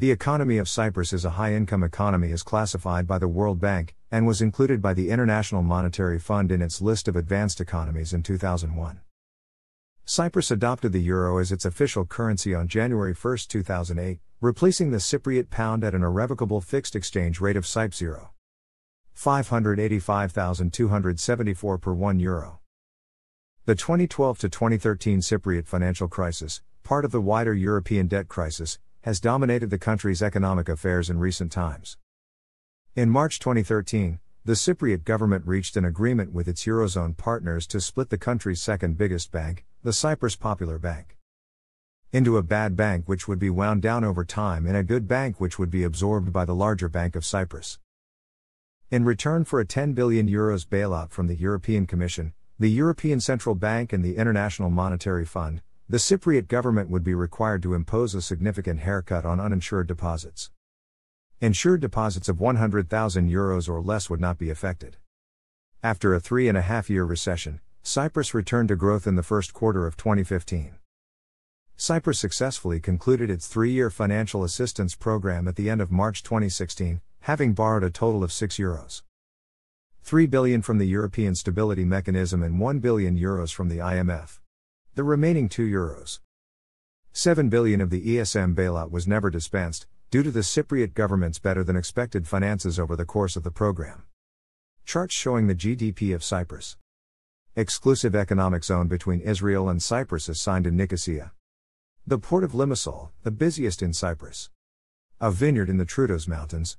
The economy of Cyprus is a high income economy as classified by the World Bank, and was included by the International Monetary Fund in its list of advanced economies in 2001. Cyprus adopted the euro as its official currency on January 1, 2008, replacing the Cypriot pound at an irrevocable fixed exchange rate of CYP 0. 585,274 per 1 euro. The 2012 to 2013 Cypriot financial crisis, part of the wider European debt crisis, has dominated the country's economic affairs in recent times. In March 2013, the Cypriot government reached an agreement with its Eurozone partners to split the country's second biggest bank, the Cyprus Popular Bank, into a bad bank which would be wound down over time and a good bank which would be absorbed by the larger Bank of Cyprus. In return for a 10 billion euros bailout from the European Commission, the European Central Bank and the International Monetary Fund, the Cypriot government would be required to impose a significant haircut on uninsured deposits. Insured deposits of 100,000 euros or less would not be affected. After a three and a half year recession, Cyprus returned to growth in the first quarter of 2015. Cyprus successfully concluded its three year financial assistance program at the end of March 2016, having borrowed a total of 6 euros. 3 billion from the European Stability Mechanism and 1 billion euros from the IMF. The remaining 2 euros. 7 billion of the ESM bailout was never dispensed, due to the Cypriot government's better than expected finances over the course of the program. Charts showing the GDP of Cyprus. Exclusive economic zone between Israel and Cyprus is signed in Nicosia. The port of Limassol, the busiest in Cyprus. A vineyard in the Troodos Mountains.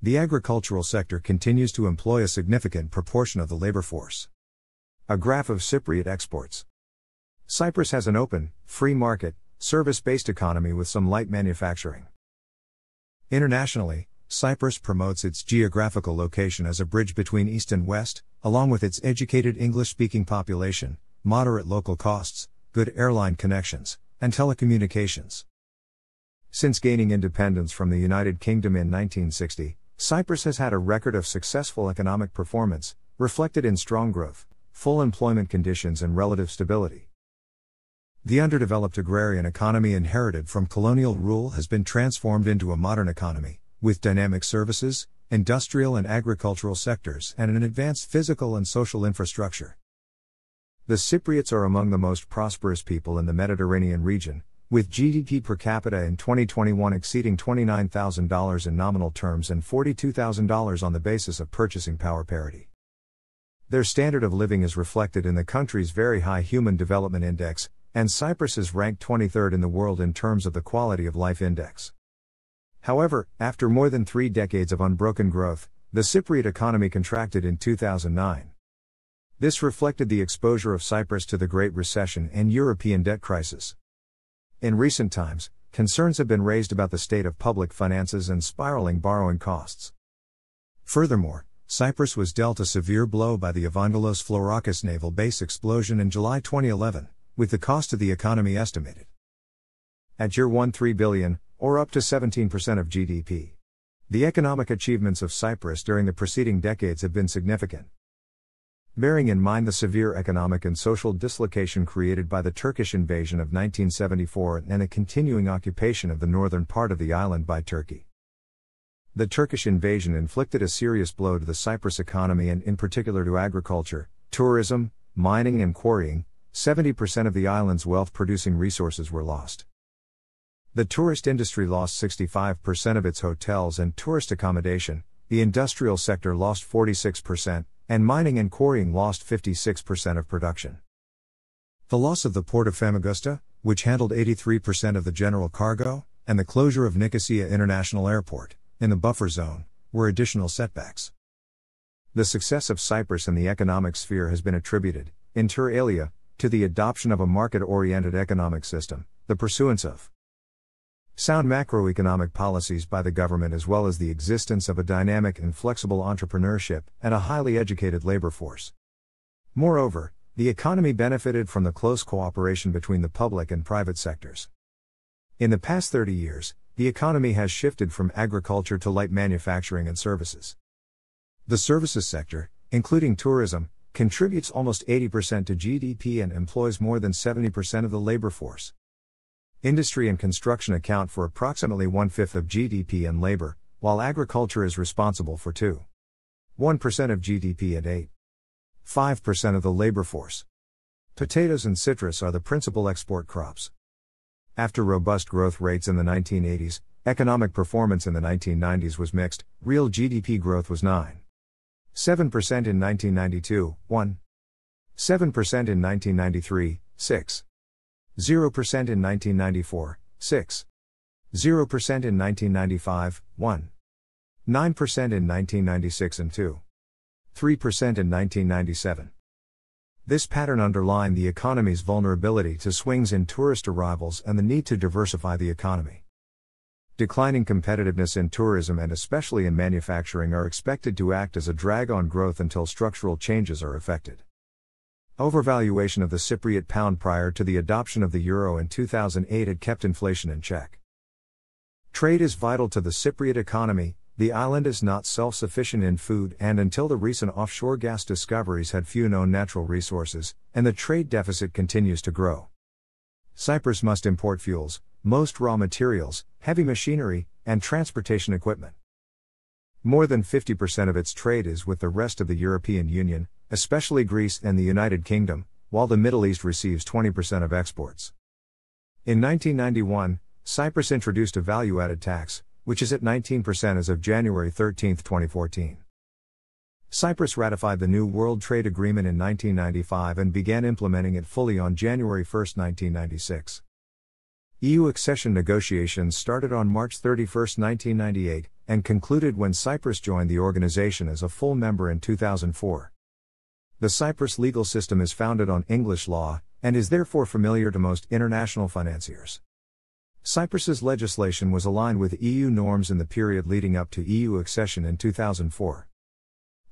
The agricultural sector continues to employ a significant proportion of the labor force. A graph of Cypriot exports. Cyprus has an open, free market, service based economy with some light manufacturing. Internationally, Cyprus promotes its geographical location as a bridge between East and West, along with its educated English speaking population, moderate local costs, good airline connections, and telecommunications. Since gaining independence from the United Kingdom in 1960, Cyprus has had a record of successful economic performance, reflected in strong growth, full employment conditions, and relative stability. The underdeveloped agrarian economy inherited from colonial rule has been transformed into a modern economy, with dynamic services, industrial and agricultural sectors, and an advanced physical and social infrastructure. The Cypriots are among the most prosperous people in the Mediterranean region, with GDP per capita in 2021 exceeding $29,000 in nominal terms and $42,000 on the basis of purchasing power parity. Their standard of living is reflected in the country's very high Human Development Index, and Cyprus is ranked 23rd in the world in terms of the Quality of Life Index. However, after more than three decades of unbroken growth, the Cypriot economy contracted in 2009. This reflected the exposure of Cyprus to the Great Recession and European debt crisis. In recent times, concerns have been raised about the state of public finances and spiraling borrowing costs. Furthermore, Cyprus was dealt a severe blow by the Evangelos Florakis naval base explosion in July 2011, with the cost of the economy estimated at year 1 3 billion, or up to 17% of GDP. The economic achievements of Cyprus during the preceding decades have been significant. Bearing in mind the severe economic and social dislocation created by the Turkish invasion of 1974 and the continuing occupation of the northern part of the island by Turkey. The Turkish invasion inflicted a serious blow to the Cyprus economy and, in particular, to agriculture, tourism, mining, and quarrying. 70% of the island's wealth producing resources were lost. The tourist industry lost 65% of its hotels and tourist accommodation, the industrial sector lost 46%, and mining and quarrying lost 56% of production. The loss of the port of Famagusta, which handled 83% of the general cargo, and the closure of Nicosia International Airport, in the buffer zone, were additional setbacks. The success of Cyprus in the economic sphere has been attributed, inter alia, to the adoption of a market oriented economic system, the pursuance of Sound macroeconomic policies by the government, as well as the existence of a dynamic and flexible entrepreneurship and a highly educated labor force. Moreover, the economy benefited from the close cooperation between the public and private sectors. In the past 30 years, the economy has shifted from agriculture to light manufacturing and services. The services sector, including tourism, contributes almost 80% to GDP and employs more than 70% of the labor force. Industry and construction account for approximately one fifth of GDP and labor, while agriculture is responsible for 2. 1% of GDP and 8. 5% of the labor force. Potatoes and citrus are the principal export crops. After robust growth rates in the 1980s, economic performance in the 1990s was mixed, real GDP growth was 9. 7% in 1992, 1. 7% in 1993, 6. 0% in 1994, 6. 0% in 1995, 1. 9% in 1996 and 2. 3% in 1997. This pattern underlined the economy's vulnerability to swings in tourist arrivals and the need to diversify the economy. Declining competitiveness in tourism and especially in manufacturing are expected to act as a drag on growth until structural changes are effected. Overvaluation of the Cypriot pound prior to the adoption of the euro in 2008 had kept inflation in check. Trade is vital to the Cypriot economy, the island is not self sufficient in food and until the recent offshore gas discoveries had few known natural resources, and the trade deficit continues to grow. Cyprus must import fuels, most raw materials, heavy machinery, and transportation equipment. More than 50% of its trade is with the rest of the European Union, especially Greece and the United Kingdom, while the Middle East receives 20% of exports. In 1991, Cyprus introduced a value added tax, which is at 19% as of January 13, 2014. Cyprus ratified the new World Trade Agreement in 1995 and began implementing it fully on January 1, 1996. EU accession negotiations started on March 31, 1998, and concluded when Cyprus joined the organization as a full member in 2004. The Cyprus legal system is founded on English law, and is therefore familiar to most international financiers. Cyprus's legislation was aligned with EU norms in the period leading up to EU accession in 2004.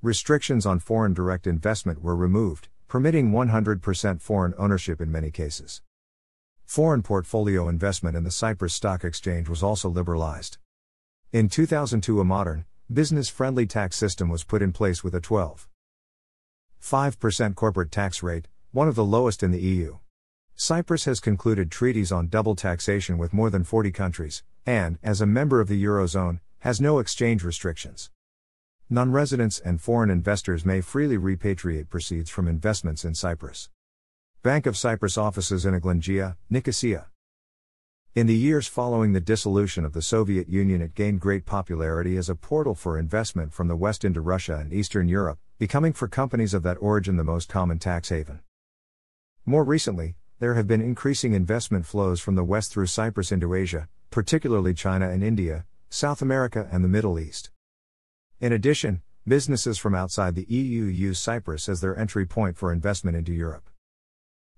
Restrictions on foreign direct investment were removed, permitting 100% foreign ownership in many cases. Foreign portfolio investment in the Cyprus Stock Exchange was also liberalized. In 2002, a modern, business friendly tax system was put in place with a 12. 5% corporate tax rate, one of the lowest in the EU. Cyprus has concluded treaties on double taxation with more than 40 countries, and, as a member of the Eurozone, has no exchange restrictions. Non residents and foreign investors may freely repatriate proceeds from investments in Cyprus. Bank of Cyprus offices in Eglingia, Nicosia. In the years following the dissolution of the Soviet Union, it gained great popularity as a portal for investment from the West into Russia and Eastern Europe, becoming for companies of that origin the most common tax haven. More recently, there have been increasing investment flows from the West through Cyprus into Asia, particularly China and India, South America, and the Middle East. In addition, businesses from outside the EU use Cyprus as their entry point for investment into Europe.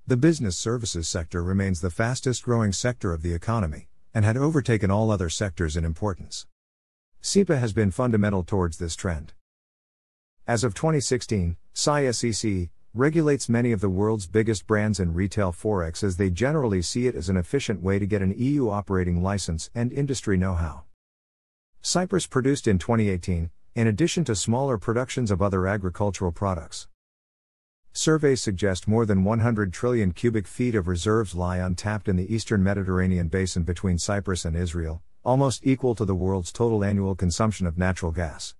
The business services sector remains the fastest growing sector of the economy, and had overtaken all other sectors in importance. SEPA has been fundamental towards this trend. As of 2016, SAI regulates many of the world's biggest brands in retail forex as they generally see it as an efficient way to get an EU operating license and industry know how. Cyprus produced in 2018, in addition to smaller productions of other agricultural products. Surveys suggest more than 100 trillion cubic feet of reserves lie untapped in the eastern Mediterranean basin between Cyprus and Israel, almost equal to the world's total annual consumption of natural gas.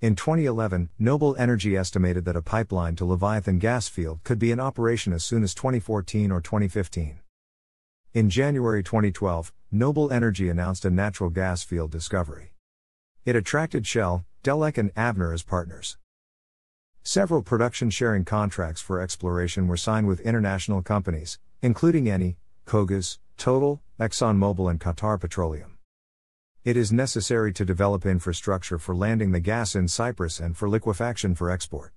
In 2011, Noble Energy estimated that a pipeline to Leviathan gas field could be in operation as soon as 2014 or 2015. In January 2012, Noble Energy announced a natural gas field discovery. It attracted Shell, Delek, and Avner as partners. Several production sharing contracts for exploration were signed with international companies, including Eni, KOGAS, Total, ExxonMobil, and Qatar Petroleum. It is necessary to develop infrastructure for landing the gas in Cyprus and for liquefaction for export.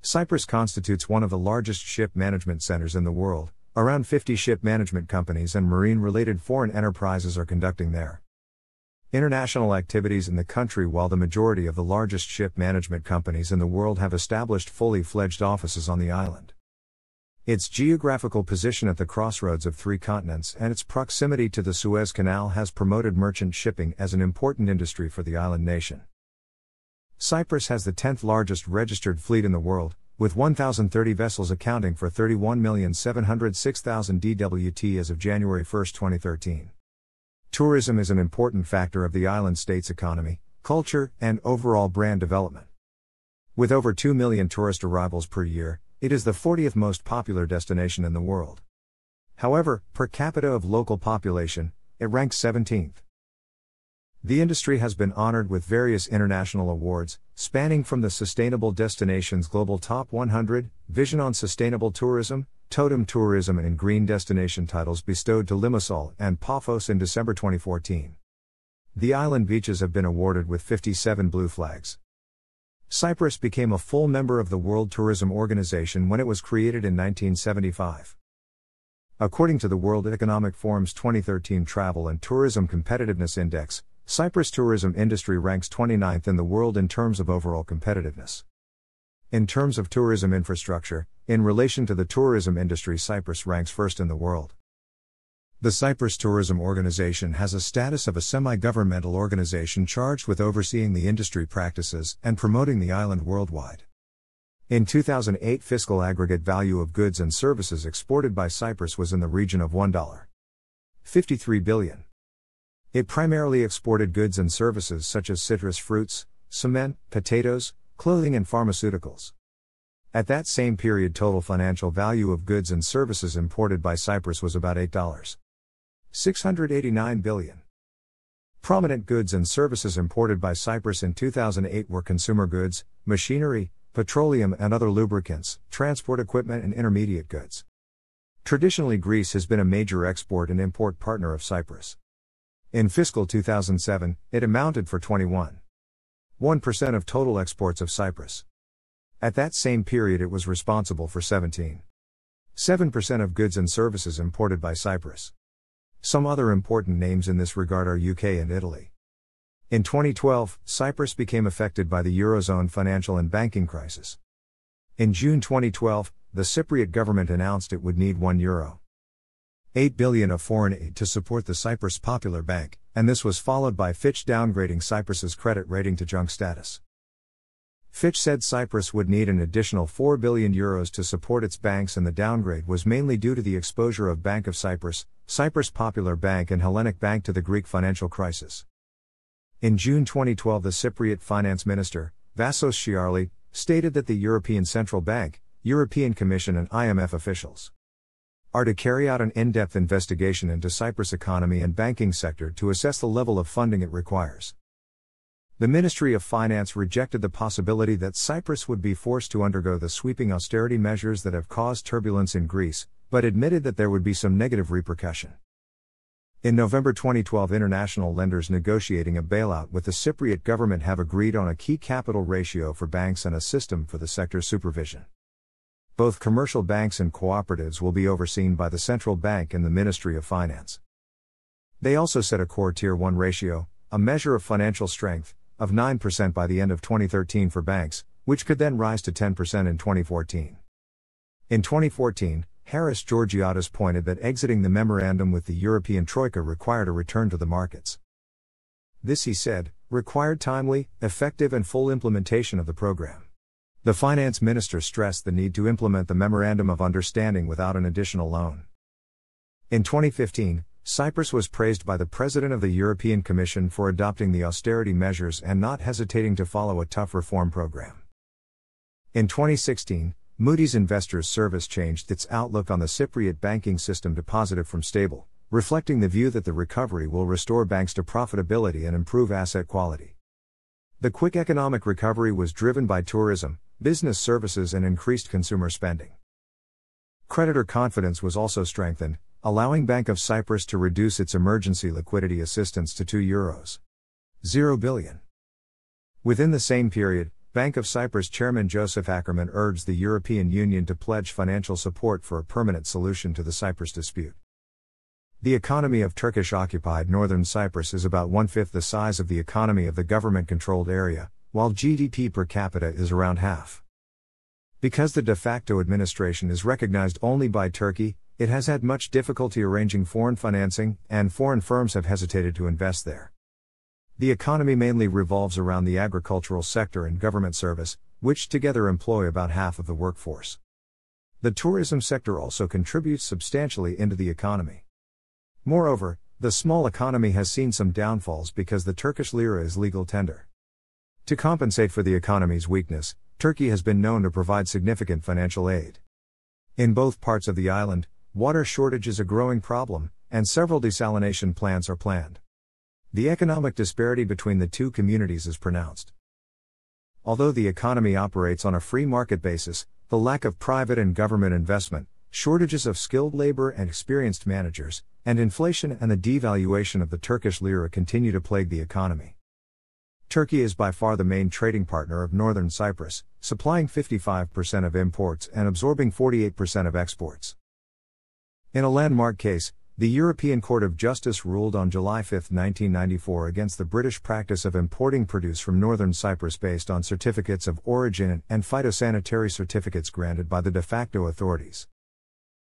Cyprus constitutes one of the largest ship management centers in the world. Around 50 ship management companies and marine related foreign enterprises are conducting there. International activities in the country, while the majority of the largest ship management companies in the world have established fully fledged offices on the island. Its geographical position at the crossroads of three continents and its proximity to the Suez Canal has promoted merchant shipping as an important industry for the island nation. Cyprus has the 10th largest registered fleet in the world, with 1,030 vessels accounting for 31,706,000 DWT as of January 1, 2013. Tourism is an important factor of the island state's economy, culture, and overall brand development. With over 2 million tourist arrivals per year, it is the 40th most popular destination in the world. However, per capita of local population, it ranks 17th. The industry has been honored with various international awards, spanning from the Sustainable Destinations Global Top 100, Vision on Sustainable Tourism, Totem Tourism, and Green Destination titles bestowed to Limassol and Paphos in December 2014. The island beaches have been awarded with 57 blue flags. Cyprus became a full member of the World Tourism Organization when it was created in 1975. According to the World Economic Forum's 2013 Travel and Tourism Competitiveness Index, Cyprus tourism industry ranks 29th in the world in terms of overall competitiveness. In terms of tourism infrastructure, in relation to the tourism industry, Cyprus ranks first in the world. The Cyprus Tourism Organization has a status of a semi governmental organization charged with overseeing the industry practices and promoting the island worldwide. In 2008, fiscal aggregate value of goods and services exported by Cyprus was in the region of $1.53 billion. It primarily exported goods and services such as citrus fruits, cement, potatoes, clothing, and pharmaceuticals. At that same period, total financial value of goods and services imported by Cyprus was about $8. Prominent goods and services imported by Cyprus in 2008 were consumer goods, machinery, petroleum and other lubricants, transport equipment, and intermediate goods. Traditionally, Greece has been a major export and import partner of Cyprus. In fiscal 2007, it amounted for 21.1% of total exports of Cyprus. At that same period, it was responsible for 17. 7% of goods and services imported by Cyprus. Some other important names in this regard are UK and Italy. In 2012, Cyprus became affected by the Eurozone financial and banking crisis. In June 2012, the Cypriot government announced it would need 1 euro 8 billion of foreign aid to support the Cyprus Popular Bank, and this was followed by Fitch downgrading Cyprus's credit rating to junk status. Fitch said Cyprus would need an additional 4 billion euros to support its banks and the downgrade was mainly due to the exposure of Bank of Cyprus, Cyprus Popular Bank and Hellenic Bank to the Greek financial crisis. In June 2012 the Cypriot finance minister, Vassos Shiarly, stated that the European Central Bank, European Commission and IMF officials are to carry out an in depth investigation into Cyprus' economy and banking sector to assess the level of funding it requires. The Ministry of Finance rejected the possibility that Cyprus would be forced to undergo the sweeping austerity measures that have caused turbulence in Greece, but admitted that there would be some negative repercussion. In November 2012, international lenders negotiating a bailout with the Cypriot government have agreed on a key capital ratio for banks and a system for the sector's supervision. Both commercial banks and cooperatives will be overseen by the central bank and the Ministry of Finance. They also set a core Tier 1 ratio, a measure of financial strength, of 9% by the end of 2013 for banks, which could then rise to 10% in 2014. In 2014, Harris Georgiades pointed that exiting the memorandum with the European Troika required a return to the markets. This, he said, required timely, effective, and full implementation of the program. The finance minister stressed the need to implement the Memorandum of Understanding without an additional loan. In 2015, Cyprus was praised by the President of the European Commission for adopting the austerity measures and not hesitating to follow a tough reform program. In 2016, Moody's Investors Service changed its outlook on the Cypriot banking system to positive from stable, reflecting the view that the recovery will restore banks to profitability and improve asset quality. The quick economic recovery was driven by tourism, business services, and increased consumer spending. Creditor confidence was also strengthened, allowing Bank of Cyprus to reduce its emergency liquidity assistance to 2 euros 0 billion. Within the same period, Bank of Cyprus chairman Josef Ackermann urged the European Union to pledge financial support for a permanent solution to the Cyprus dispute. The economy of Turkish occupied northern Cyprus is about one fifth the size of the economy of the government controlled area, while GDP per capita is around half. Because the de facto administration is recognized only by Turkey, it has had much difficulty arranging foreign financing, and foreign firms have hesitated to invest there. The economy mainly revolves around the agricultural sector and government service, which together employ about half of the workforce. The tourism sector also contributes substantially into the economy. Moreover, the small economy has seen some downfalls because the Turkish lira is legal tender. To compensate for the economy's weakness, Turkey has been known to provide significant financial aid. In both parts of the island, water shortage is a growing problem, and several desalination plants are planned. The economic disparity between the two communities is pronounced. Although the economy operates on a free market basis, the lack of private and government investment, shortages of skilled labor and experienced managers, and inflation and the devaluation of the Turkish lira continue to plague the economy. Turkey is by far the main trading partner of northern Cyprus, supplying 55% of imports and absorbing 48% of exports. In a landmark case, the European Court of Justice ruled on July 5, 1994, against the British practice of importing produce from northern Cyprus based on certificates of origin and phytosanitary certificates granted by the de facto authorities.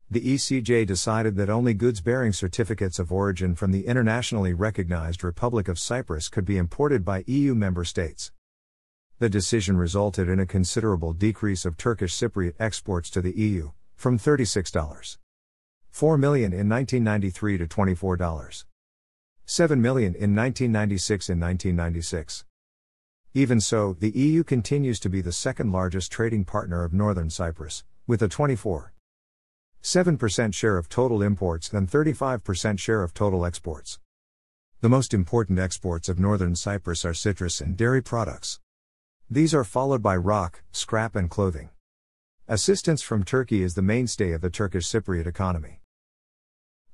The ECJ decided that only goods bearing certificates of origin from the internationally recognized Republic of Cyprus could be imported by EU member states. The decision resulted in a considerable decrease of Turkish Cypriot exports to the EU, from $36. 4 million in 1993 to $24. 7 million in 1996 and 1996. Even so, the EU continues to be the second largest trading partner of Northern Cyprus, with a 24. 7% share of total imports and 35% share of total exports. The most important exports of northern Cyprus are citrus and dairy products. These are followed by rock, scrap, and clothing. Assistance from Turkey is the mainstay of the Turkish Cypriot economy.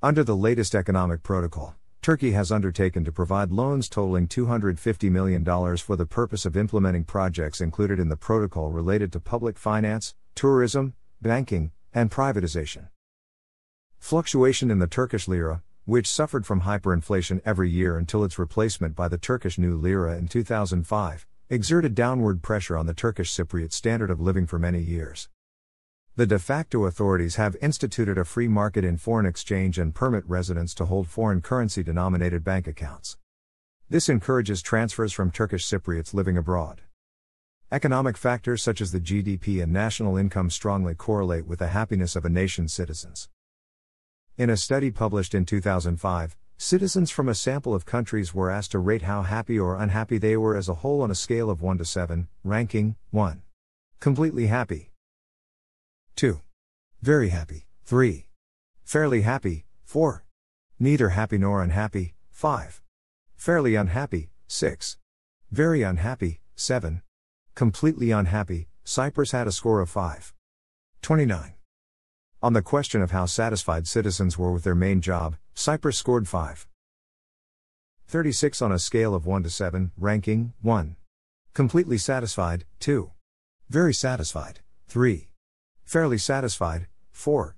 Under the latest economic protocol, Turkey has undertaken to provide loans totaling $250 million for the purpose of implementing projects included in the protocol related to public finance, tourism, banking, and privatization. Fluctuation in the Turkish lira, which suffered from hyperinflation every year until its replacement by the Turkish new lira in 2005, exerted downward pressure on the Turkish Cypriot standard of living for many years. The de facto authorities have instituted a free market in foreign exchange and permit residents to hold foreign currency denominated bank accounts. This encourages transfers from Turkish Cypriots living abroad. Economic factors such as the GDP and national income strongly correlate with the happiness of a nation's citizens. In a study published in 2005, citizens from a sample of countries were asked to rate how happy or unhappy they were as a whole on a scale of 1 to 7, ranking 1. Completely happy. 2. Very happy, 3. Fairly happy, 4. Neither happy nor unhappy, 5. Fairly unhappy, 6. Very unhappy, 7. Completely unhappy, Cyprus had a score of 5. 29. On the question of how satisfied citizens were with their main job, Cyprus scored 5. 36 on a scale of 1 to 7, ranking 1. Completely satisfied, 2. Very satisfied, 3. Fairly satisfied, 4.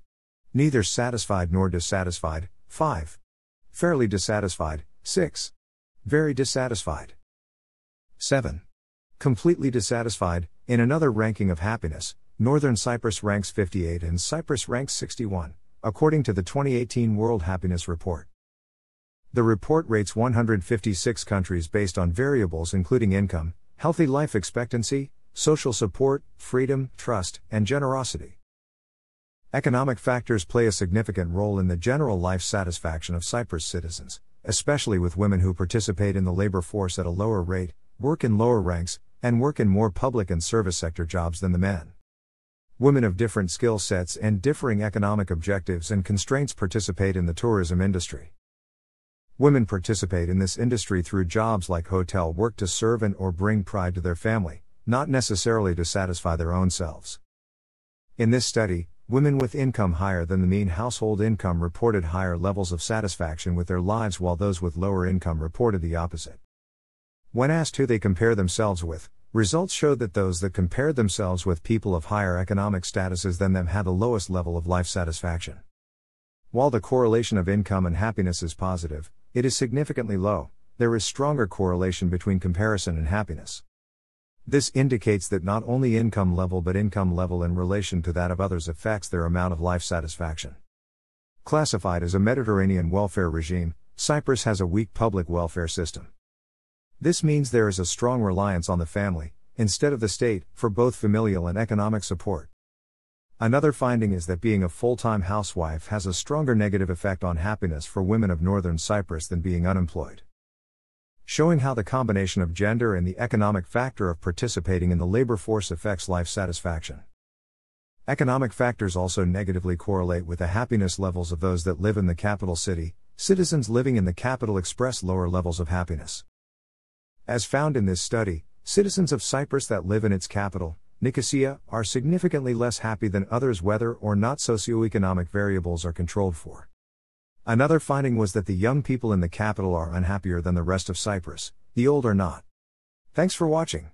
Neither satisfied nor dissatisfied, 5. Fairly dissatisfied, 6. Very dissatisfied, 7. Completely dissatisfied, in another ranking of happiness, Northern Cyprus ranks 58 and Cyprus ranks 61, according to the 2018 World Happiness Report. The report rates 156 countries based on variables including income, healthy life expectancy, social support, freedom, trust, and generosity. Economic factors play a significant role in the general life satisfaction of Cyprus citizens, especially with women who participate in the labor force at a lower rate, work in lower ranks, and work in more public and service sector jobs than the men. Women of different skill sets and differing economic objectives and constraints participate in the tourism industry. Women participate in this industry through jobs like hotel work to serve and or bring pride to their family, not necessarily to satisfy their own selves. In this study, women with income higher than the mean household income reported higher levels of satisfaction with their lives while those with lower income reported the opposite. When asked who they compare themselves with, results showed that those that compared themselves with people of higher economic statuses than them had the lowest level of life satisfaction. While the correlation of income and happiness is positive, it is significantly low, there is stronger correlation between comparison and happiness. This indicates that not only income level but income level in relation to that of others affects their amount of life satisfaction. Classified as a Mediterranean welfare regime, Cyprus has a weak public welfare system. This means there is a strong reliance on the family, instead of the state, for both familial and economic support. Another finding is that being a full time housewife has a stronger negative effect on happiness for women of northern Cyprus than being unemployed. Showing how the combination of gender and the economic factor of participating in the labor force affects life satisfaction. Economic factors also negatively correlate with the happiness levels of those that live in the capital city. Citizens living in the capital express lower levels of happiness. As found in this study, citizens of Cyprus that live in its capital, Nicosia, are significantly less happy than others whether or not socioeconomic variables are controlled for. Another finding was that the young people in the capital are unhappier than the rest of Cyprus, the old are not. Thanks for watching.